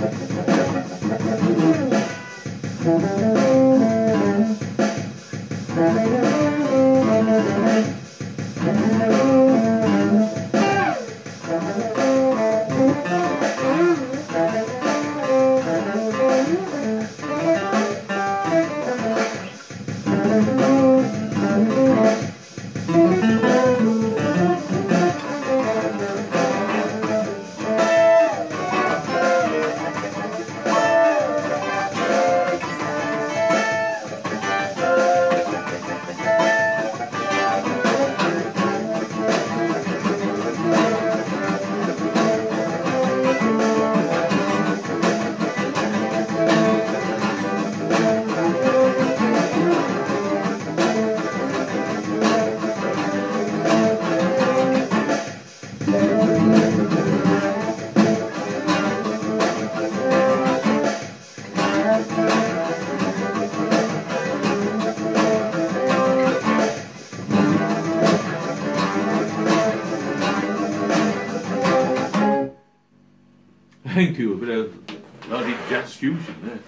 Thank you. Thank you, a bit of uh, bloody jazz fusion there.